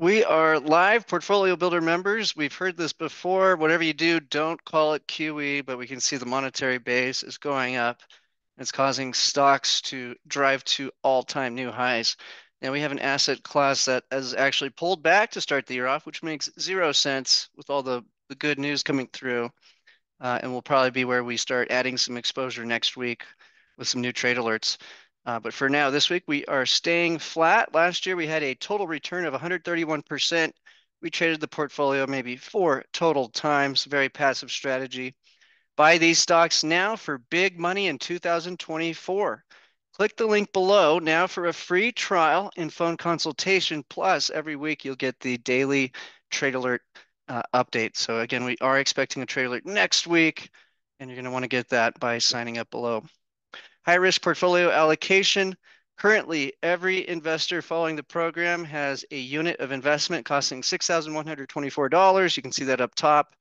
We are live portfolio builder members. We've heard this before. Whatever you do, don't call it QE, but we can see the monetary base is going up. It's causing stocks to drive to all-time new highs. Now we have an asset class that has actually pulled back to start the year off, which makes zero sense with all the, the good news coming through. Uh, and will probably be where we start adding some exposure next week with some new trade alerts. Uh, but for now, this week we are staying flat. Last year we had a total return of 131%. We traded the portfolio maybe four total times, very passive strategy. Buy these stocks now for big money in 2024. Click the link below now for a free trial and phone consultation. Plus, every week you'll get the daily trade alert uh, update. So again, we are expecting a trade alert next week, and you're going to want to get that by signing up below. High risk portfolio allocation. Currently, every investor following the program has a unit of investment costing $6,124. You can see that up top.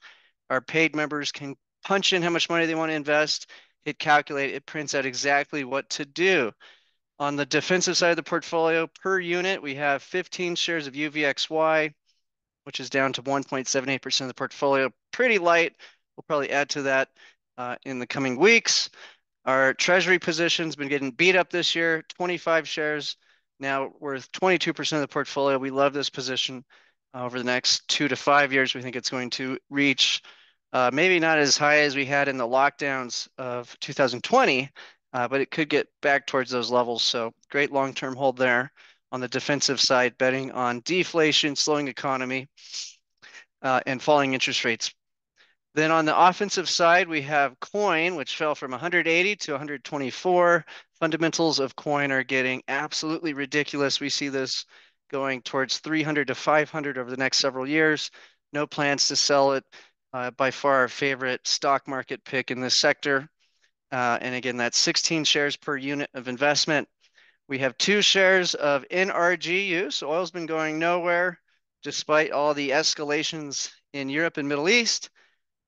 Our paid members can punch in how much money they want to invest, hit calculate, it prints out exactly what to do. On the defensive side of the portfolio, per unit, we have 15 shares of UVXY, which is down to 1.78% of the portfolio. Pretty light. We'll probably add to that uh, in the coming weeks. Our treasury position's been getting beat up this year, 25 shares, now worth 22% of the portfolio. We love this position. Uh, over the next two to five years, we think it's going to reach uh, maybe not as high as we had in the lockdowns of 2020, uh, but it could get back towards those levels. So great long-term hold there. On the defensive side, betting on deflation, slowing economy, uh, and falling interest rates. Then on the offensive side, we have coin, which fell from 180 to 124. Fundamentals of coin are getting absolutely ridiculous. We see this going towards 300 to 500 over the next several years. No plans to sell it. Uh, by far our favorite stock market pick in this sector. Uh, and again, that's 16 shares per unit of investment. We have two shares of NRGU. So oil's been going nowhere despite all the escalations in Europe and Middle East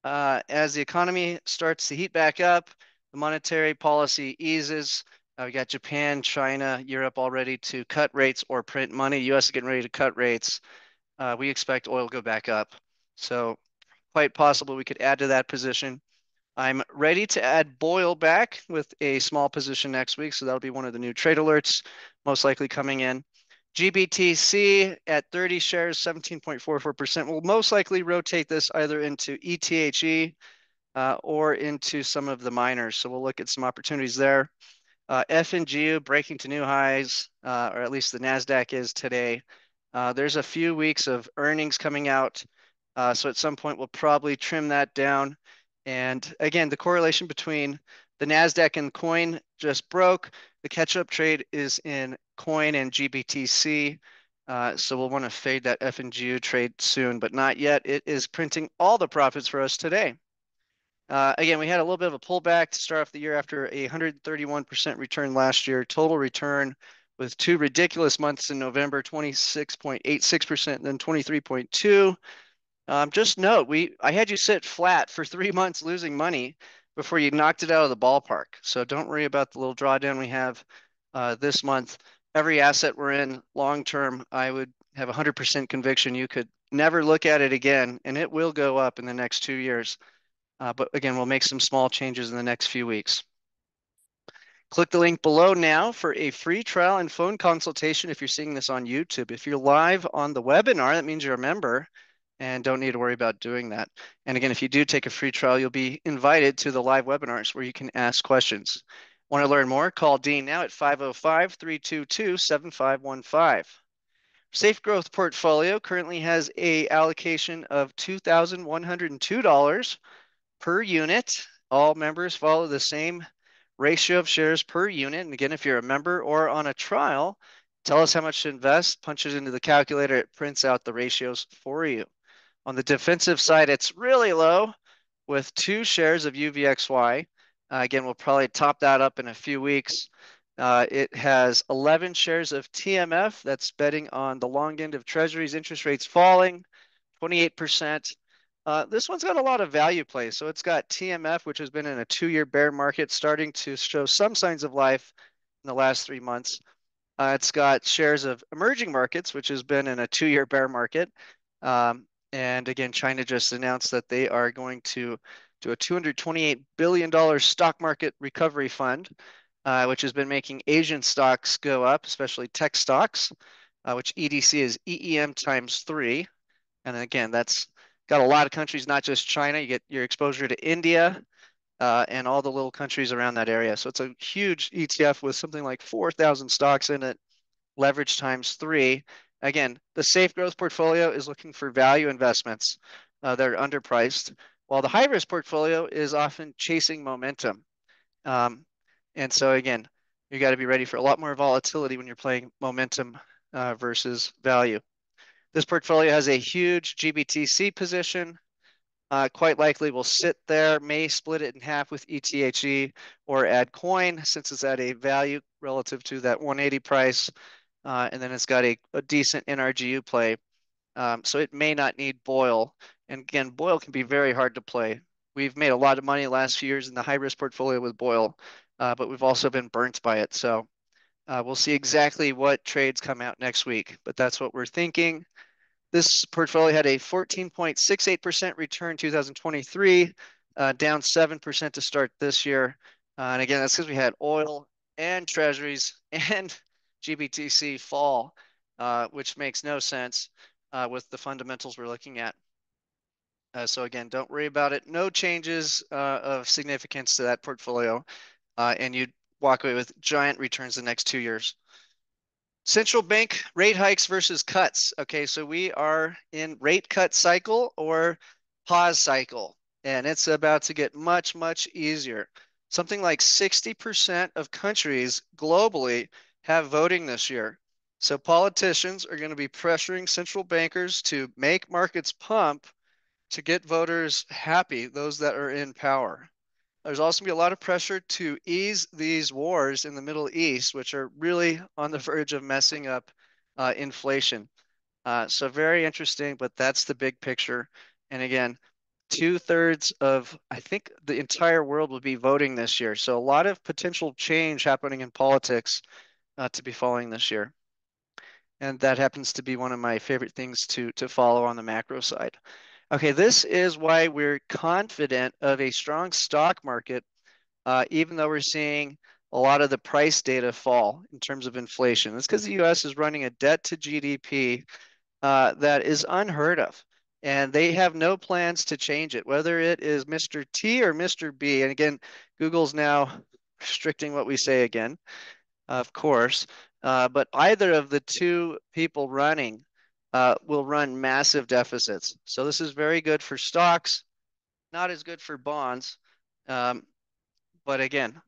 uh, as the economy starts to heat back up, the monetary policy eases. Uh, we got Japan, China, Europe all ready to cut rates or print money. U.S. is getting ready to cut rates. Uh, we expect oil to go back up. So quite possible we could add to that position. I'm ready to add BOIL back with a small position next week. So that'll be one of the new trade alerts, most likely coming in. GBTC at 30 shares, 17.44%. We'll most likely rotate this either into ETHE uh, or into some of the miners. So we'll look at some opportunities there. Uh, FNGU breaking to new highs, uh, or at least the NASDAQ is today. Uh, there's a few weeks of earnings coming out. Uh, so at some point, we'll probably trim that down. And again, the correlation between the NASDAQ and coin just broke. The catch up trade is in coin and GBTC. Uh, so we'll want to fade that FNGU trade soon, but not yet. It is printing all the profits for us today. Uh, again, we had a little bit of a pullback to start off the year after a 131% return last year. Total return with two ridiculous months in November, 26.86% then 23.2. Um, just note, we I had you sit flat for three months losing money before you knocked it out of the ballpark. So don't worry about the little drawdown we have uh, this month every asset we're in long term, I would have 100% conviction you could never look at it again, and it will go up in the next two years. Uh, but again, we'll make some small changes in the next few weeks. Click the link below now for a free trial and phone consultation if you're seeing this on YouTube. If you're live on the webinar, that means you're a member and don't need to worry about doing that. And again, if you do take a free trial, you'll be invited to the live webinars where you can ask questions. Want to learn more? Call Dean now at 505 322 7515. Safe Growth Portfolio currently has a allocation of $2,102 per unit. All members follow the same ratio of shares per unit. And again, if you're a member or on a trial, tell us how much to invest, punch it into the calculator, it prints out the ratios for you. On the defensive side, it's really low with two shares of UVXY. Uh, again, we'll probably top that up in a few weeks. Uh, it has 11 shares of TMF that's betting on the long end of treasuries, interest rates falling, 28%. Uh, this one's got a lot of value play. So it's got TMF, which has been in a two year bear market, starting to show some signs of life in the last three months. Uh, it's got shares of emerging markets, which has been in a two-year bear market. Um, and again, China just announced that they are going to do a $228 billion stock market recovery fund, uh, which has been making Asian stocks go up, especially tech stocks, uh, which EDC is EEM times three. And again, that's got a lot of countries, not just China. You get your exposure to India uh, and all the little countries around that area. So it's a huge ETF with something like 4,000 stocks in it, leverage times three. Again, the safe growth portfolio is looking for value investments uh, that are underpriced, while the high risk portfolio is often chasing momentum. Um, and so again, you got to be ready for a lot more volatility when you're playing momentum uh, versus value. This portfolio has a huge GBTC position. Uh, quite likely will sit there, may split it in half with ETHE or add coin since it's at a value relative to that 180 price. Uh, and then it's got a, a decent NRGU play. Um, so it may not need BOIL. And again, BOIL can be very hard to play. We've made a lot of money last few years in the high risk portfolio with BOIL, uh, but we've also been burnt by it. So uh, we'll see exactly what trades come out next week, but that's what we're thinking. This portfolio had a 14.68% return 2023, uh, down 7% to start this year. Uh, and again, that's because we had oil and treasuries and GBTC fall, uh, which makes no sense uh, with the fundamentals we're looking at. Uh, so again, don't worry about it. No changes uh, of significance to that portfolio, uh, and you'd walk away with giant returns the next two years. Central bank rate hikes versus cuts. Okay, so we are in rate cut cycle or pause cycle, and it's about to get much, much easier. Something like 60% of countries globally have voting this year. So politicians are going to be pressuring central bankers to make markets pump to get voters happy, those that are in power. There's also going to be a lot of pressure to ease these wars in the Middle East, which are really on the verge of messing up uh, inflation. Uh, so very interesting, but that's the big picture. And again, two thirds of, I think the entire world will be voting this year. So a lot of potential change happening in politics uh, to be following this year. And that happens to be one of my favorite things to, to follow on the macro side. Okay, this is why we're confident of a strong stock market, uh, even though we're seeing a lot of the price data fall in terms of inflation. It's because the US is running a debt to GDP uh, that is unheard of. And they have no plans to change it, whether it is Mr. T or Mr. B. And again, Google's now restricting what we say again, of course. Uh, but either of the two people running uh, will run massive deficits. So this is very good for stocks, not as good for bonds. Um, but again,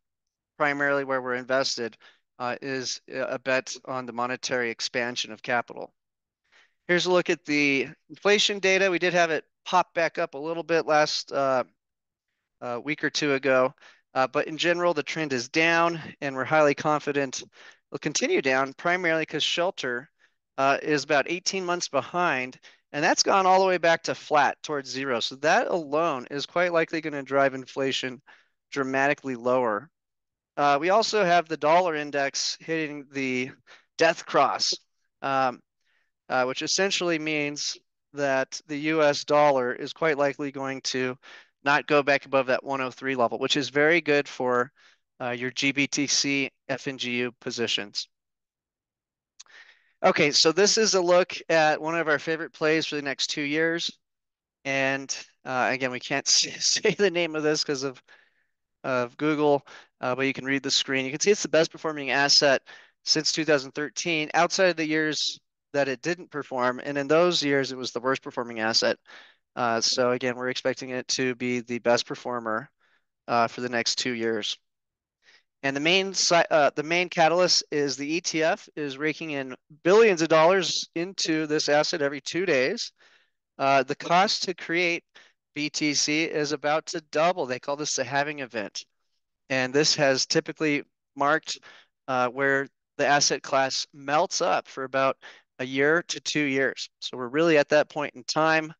primarily where we're invested uh, is a bet on the monetary expansion of capital. Here's a look at the inflation data. We did have it pop back up a little bit last uh, week or two ago. Uh, but in general, the trend is down, and we're highly confident will continue down primarily because shelter uh, is about 18 months behind, and that's gone all the way back to flat towards zero. So that alone is quite likely going to drive inflation dramatically lower. Uh, we also have the dollar index hitting the death cross, um, uh, which essentially means that the US dollar is quite likely going to not go back above that 103 level, which is very good for uh, your GBTC FNGU positions. Okay, so this is a look at one of our favorite plays for the next two years. And uh, again, we can't say the name of this because of, of Google, uh, but you can read the screen. You can see it's the best performing asset since 2013 outside of the years that it didn't perform. And in those years, it was the worst performing asset. Uh, so again, we're expecting it to be the best performer uh, for the next two years. And the main uh, the main catalyst is the ETF is raking in billions of dollars into this asset every two days. Uh, the cost to create BTC is about to double. They call this the halving event, and this has typically marked uh, where the asset class melts up for about a year to two years. So we're really at that point in time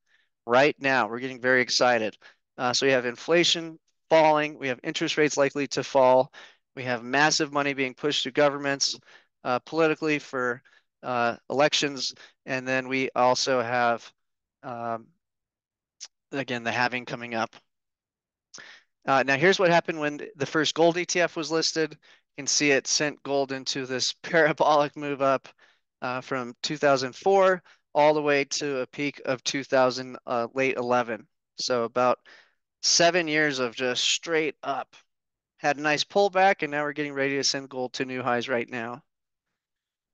right now. We're getting very excited. Uh, so we have inflation falling. We have interest rates likely to fall. We have massive money being pushed to governments. uh, politically for uh, elections. And then we also have, um, again, the halving coming up. Uh, now, here's what happened when the first gold ETF was listed. You can see it sent gold into this parabolic move up uh, from 2004 all the way to a peak of 2000, uh, late 11. So about seven years of just straight up. Had a nice pullback, and now we're getting ready to send gold to new highs right now.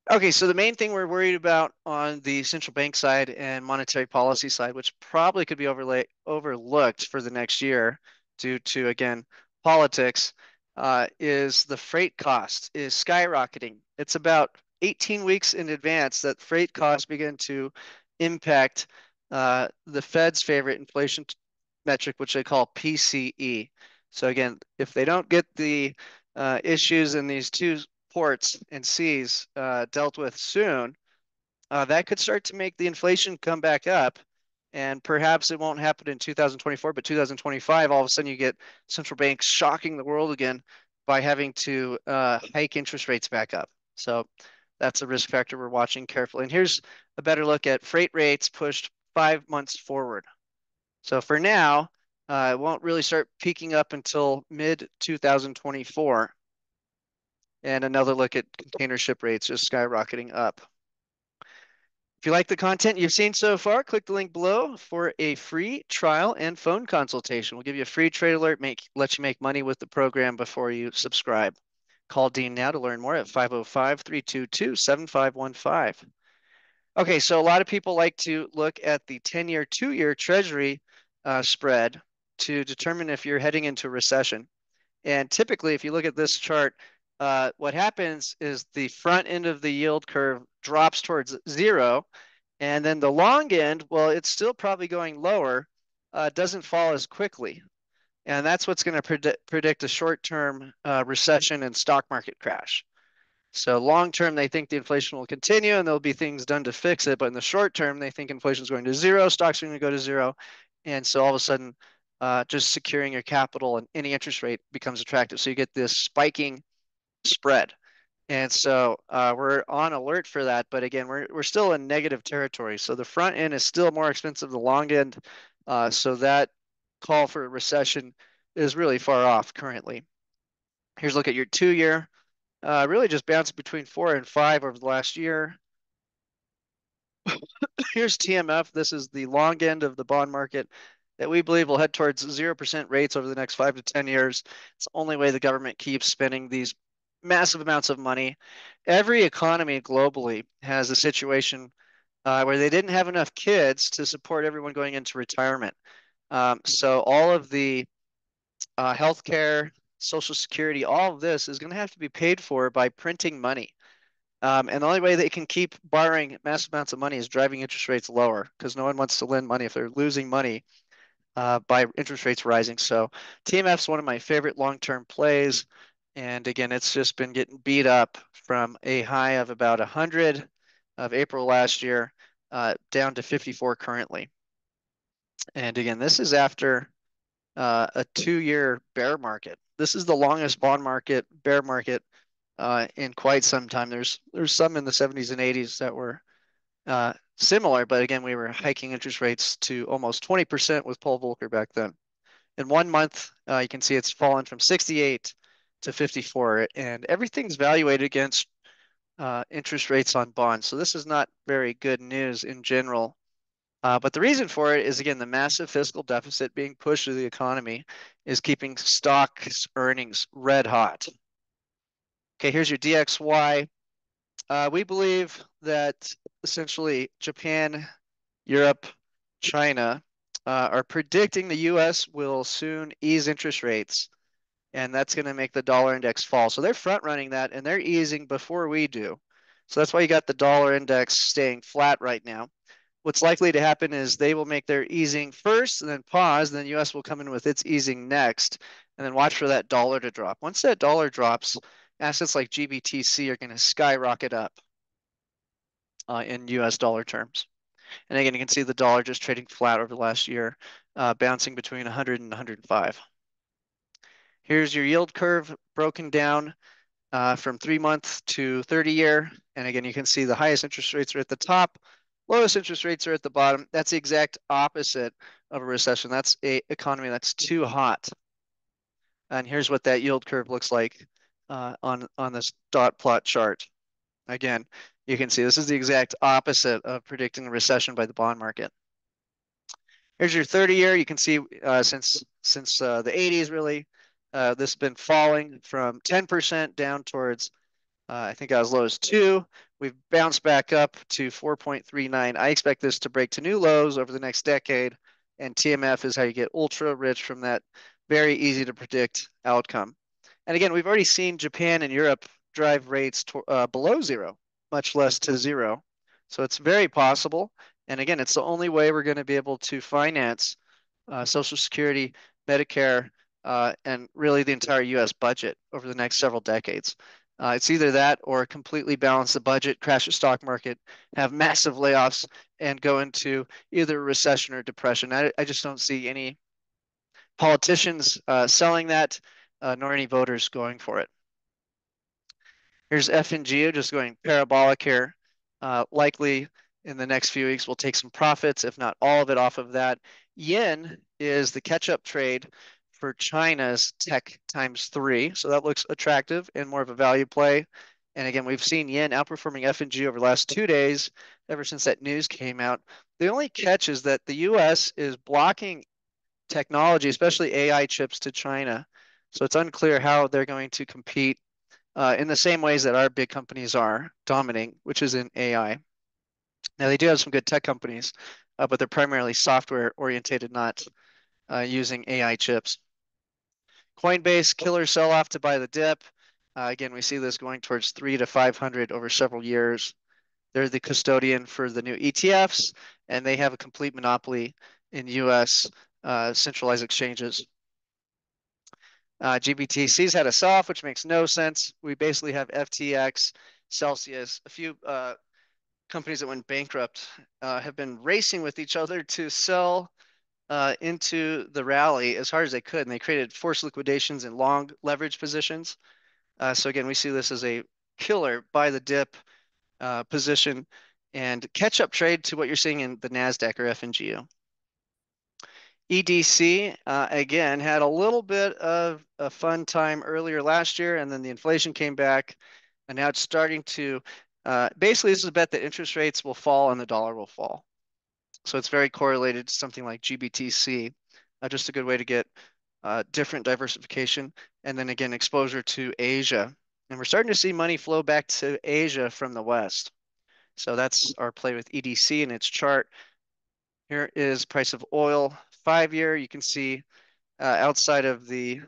Okay, so the main thing we're worried about on the central bank side and monetary policy side, which probably could be overlay, overlooked for the next year due to, again, politics, uh, is the freight cost is skyrocketing. It's about 18 weeks in advance that freight costs begin to impact uh, the Fed's favorite inflation metric, which they call PCE. So again, if they don't get the uh, issues in these two ports and seas uh, dealt with soon, uh, that could start to make the inflation come back up. And perhaps it won't happen in 2024, but 2025, all of a sudden you get central banks shocking the world again by having to uh, hike interest rates back up. So that's a risk factor we're watching carefully. And here's a better look at freight rates pushed five months forward. So for now, uh, it won't really start peaking up until mid 2024. And another look at container ship rates just skyrocketing up. If you like the content you've seen so far, click the link below for a free trial and phone consultation. We'll give you a free trade alert, make let you make money with the program before you subscribe. Call Dean now to learn more at 505-322-7515. Okay, so a lot of people like to look at the 10-year, two-year Treasury uh, spread to determine if you're heading into recession. And typically, if you look at this chart, uh, what happens is the front end of the yield curve drops towards zero, and then the long end, well, it's still probably going lower, uh, doesn't fall as quickly. And that's what's going to predict, predict a short-term uh, recession and stock market crash. So long term, they think the inflation will continue and there'll be things done to fix it. But in the short term, they think inflation is going to zero, stocks are going to go to zero. And so all of a sudden, uh, just securing your capital and any interest rate becomes attractive. So you get this spiking spread. And so uh, we're on alert for that. But again, we're, we're still in negative territory. So the front end is still more expensive than the long end. Uh, so that call for a recession is really far off currently. Here's a look at your two year. Uh, really just bounced between four and five over the last year. Here's TMF. This is the long end of the bond market that we believe will head towards 0% rates over the next five to 10 years. It's the only way the government keeps spending these massive amounts of money. Every economy globally has a situation uh, where they didn't have enough kids to support everyone going into retirement. Um, so all of the uh, healthcare, social security, all of this is going to have to be paid for by printing money. Um, and the only way they can keep borrowing massive amounts of money is driving interest rates lower because no one wants to lend money if they're losing money uh, by interest rates rising. So TMF is one of my favorite long-term plays. And again, it's just been getting beat up from a high of about 100 of April last year uh, down to 54 currently. And again, this is after uh, a two-year bear market. This is the longest bond market, bear market uh, in quite some time. There's there's some in the 70s and 80s that were uh, similar, but again, we were hiking interest rates to almost 20% with Paul Volcker back then. In one month, uh, you can see it's fallen from 68 to 54, and everything's valuated against uh, interest rates on bonds. So this is not very good news in general. Uh, but the reason for it is, again, the massive fiscal deficit being pushed through the economy is keeping stocks earnings red hot. Okay, here's your DXY. Uh, we believe that essentially Japan, Europe, China uh, are predicting the US will soon ease interest rates, and that's going to make the dollar index fall. So they're front running that and they're easing before we do. So that's why you got the dollar index staying flat right now. What's likely to happen is they will make their easing first and then pause, and then US will come in with its easing next, and then watch for that dollar to drop. Once that dollar drops, assets like GBTC are going to skyrocket up uh, in US dollar terms. And again, you can see the dollar just trading flat over the last year, uh, bouncing between 100 and 105. Here's your yield curve broken down. uh, from three month to 30 year. And again, you can see the highest interest rates are at the top, lowest interest rates are at the bottom. That's the exact opposite of a recession. That's a economy that's too hot. And here's what that yield curve looks like uh, on, on this dot plot chart. Again, you can see this is the exact opposite of predicting a recession by the bond market. Here's your 30 year. You can see uh, since since uh, the 80s, really, uh, this has been falling from 10% down towards, uh, I think as low as two. We've bounced back up to 4.39. I expect this to break to new lows over the next decade. And TMF is how you get ultra rich from that very easy to predict outcome. And again, we've already seen Japan and Europe drive rates to, uh, below zero, much less to zero. So it's very possible. And again, it's the only way we're going to be able to finance uh, Social Security, Medicare, uh, and really the entire US budget over the next several decades. Uh, it's either that or completely balance the budget, crash the stock market, have massive layoffs, and go into either recession or depression. I, I just don't see any politicians uh, selling that, uh, nor any voters going for it. Here's FNGU just going parabolic here. Uh, likely in the next few weeks, we'll take some profits, if not all of it off of that. Yen is the catch-up trade for China's tech times three. So that looks attractive and more of a value play. And again, we've seen YINN outperforming FNG over the last two days, ever since that news came out. The only catch is that the US is blocking technology, especially AI chips, to China. So it's unclear how they're going to compete uh, in the same ways that our big companies are dominating, which is in AI. Now, they do have some good tech companies, uh, but they're primarily software orientated, not uh, using AI chips. Coinbase killer sell off to buy the dip. Uh, again, we see this going towards three to 500 over several years. They're the custodian for the new ETFs, and they have a complete monopoly in U.S. Uh, centralized exchanges. Uh, GBTC's had a soft, which makes no sense. We basically have FTX, Celsius, a few uh, companies that went bankrupt uh, have been racing with each other to sell uh, into the rally as hard as they could, and they created forced liquidations in long leverage positions. Uh, so again, we see this as a killer buy the dip uh, position and catch up trade to what you're seeing in the Nasdaq or FNGU. EDC uh, again had a little bit of a fun time earlier last year, and then the inflation came back, and now it's starting to. Uh, basically, this is a bet that interest rates will fall and the dollar will fall. So it's very correlated to something like GBTC, uh, just a good way to get uh, different diversification. And then again, exposure to Asia. And we're starting to see money flow back to Asia from the West. So that's our play with EDC and its chart. Here is price of oil, five year. You can see uh, outside of the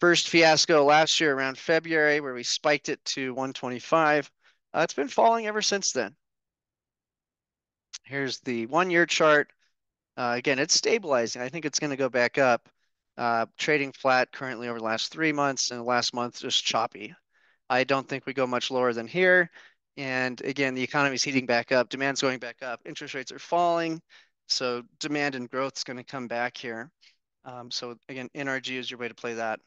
first fiasco last year around February where we spiked it to 125. Uh, it's been falling ever since then. Here's the one-year chart. Uh, again, it's stabilizing. I think it's going to go back up. Uh, trading flat currently over the last three months, and the last month just choppy. I don't think we go much lower than here. And again, the economy is heating back up. Demand's going back up. Interest rates are falling. So demand and growth is going to come back here. Um, so again, NRG is your way to play that.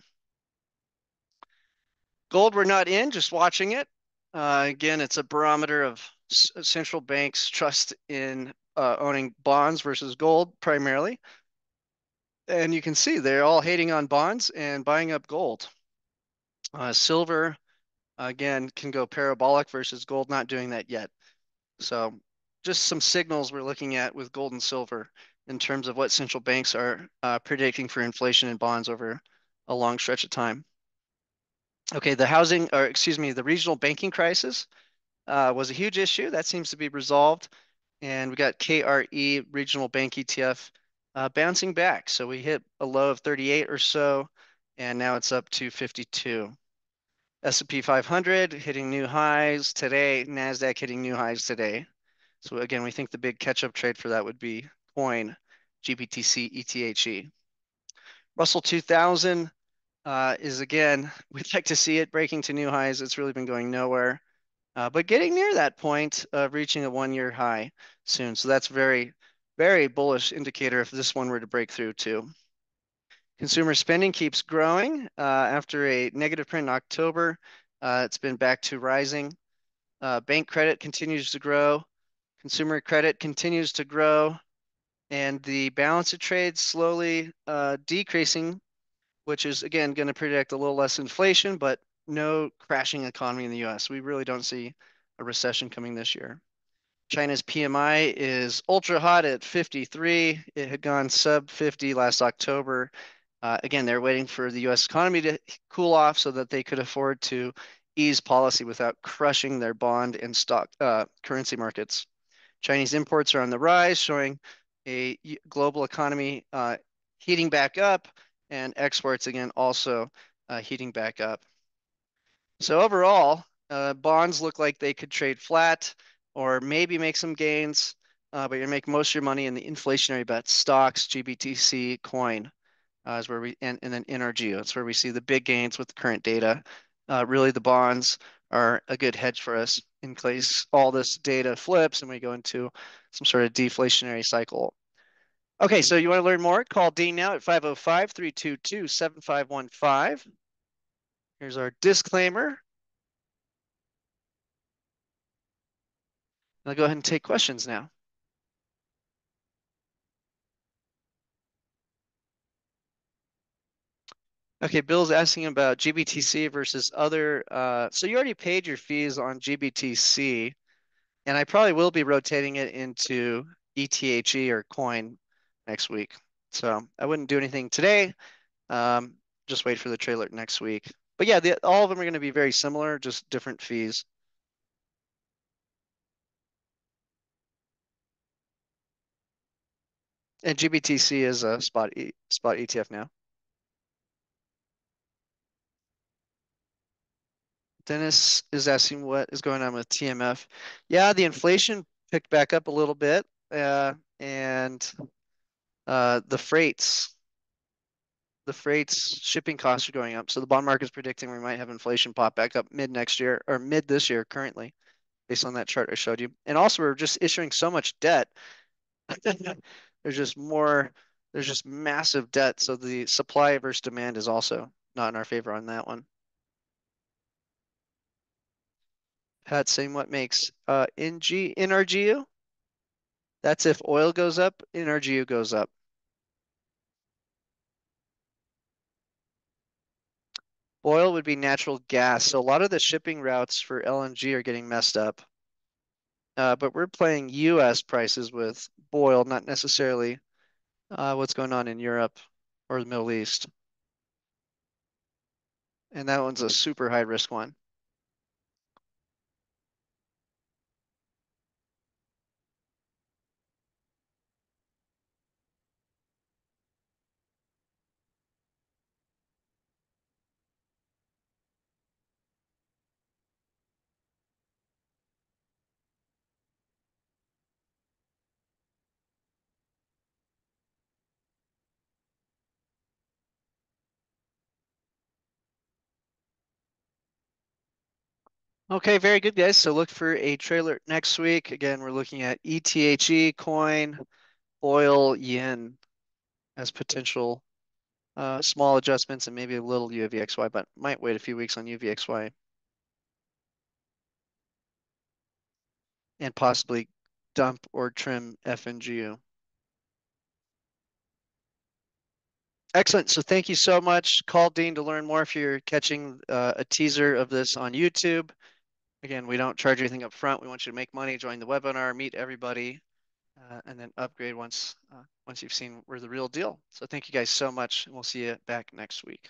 Gold, we're not in, just watching it. Uh, again, it's a barometer of central banks trust in uh, owning bonds versus gold primarily. And you can see they're all hating on bonds and buying up gold. Uh, silver, again, can go parabolic versus gold, not doing that yet. So just some signals we're looking at with gold and silver in terms of what central banks are uh, predicting for inflation in bonds over a long stretch of time. Okay, the housing, or excuse me, the regional banking crisis uh, was a huge issue. That seems to be resolved. And we got KRE, Regional Bank ETF, uh, bouncing back. So we hit a low of 38 or so, and now it's up to 52. S&P 500 hitting new highs today, NASDAQ hitting new highs today. So again, we think the big catch-up trade for that would be coin, GBTC, ETHE. Russell 2000 uh, is again, we'd like to see it breaking to new highs. It's really been going nowhere uh, but getting near that point of reaching a one-year high soon. So that's very, very bullish indicator if this one were to break through too. Consumer spending keeps growing uh, after a negative print in October. Uh, it's been back to rising. Uh, bank credit continues to grow. Consumer credit continues to grow. And the balance of trade slowly uh, decreasing, which is, again, going to predict a little less inflation, but no crashing economy in the US. We really don't see a recession coming this year. China's PMI is ultra hot at 53. It had gone sub 50 last October. Uh, again, they're waiting for the US economy to cool off so that they could afford to ease policy without crushing their bond and stock uh, currency markets. Chinese imports are on the rise, showing a global economy uh, heating back up and exports again also uh, heating back up. So overall, uh, bonds look like they could trade flat or maybe make some gains, uh, but you make most of your money in the inflationary bets, stocks, GBTC, coin, uh, is where we, and, and then NRG, that's where we see the big gains with the current data. Uh, really, the bonds are a good hedge for us in case all this data flips and we go into some sort of deflationary cycle. Okay, so you want to learn more? Call Dean now at 505 322 7515. Here's our disclaimer. I'll go ahead and take questions now. Okay, Bill's asking about GBTC versus other. Uh, so you already paid your fees on GBTC, and I probably will be rotating it into ETHE or coin next week. So I wouldn't do anything today. Um, just wait for the trailer next week. But yeah, the, all of them are going to be very similar, just different fees. And GBTC is a spot e spot ETF now. Dennis is asking what is going on with TMF. Yeah, the inflation picked back up a little bit, uh, and uh, the freights, the freights shipping costs are going up. So the bond market is predicting we might have inflation pop back up mid next year or mid this year currently, based on that chart I showed you. And also, we're just issuing so much debt. there's just more, there's just massive debt. So the supply versus demand is also not in our favor on that one. Pat saying what makes uh, NG, NRGU? That's if oil goes up, NRGU goes up. Oil would be natural gas. So a lot of the shipping routes for LNG are getting messed up. Uh, but we're playing US prices with oil, not necessarily uh, what's going on in Europe or the Middle East. And that one's a super high risk one. Okay, very good, guys. So look for a trailer next week. Again, we're looking at ETHE, coin, oil, YINN as potential uh, small adjustments and maybe a little UVXY, but might wait a few weeks on UVXY. And possibly dump or trim FNGU. Excellent. So thank you so much. Call Dean to learn more if you're catching uh, a teaser of this on YouTube. Again, we don't charge anything up front. We want you to make money, join the webinar, meet everybody, uh, and then upgrade once uh, once you've seen we're the real deal. So thank you guys so much, and we'll see you back next week.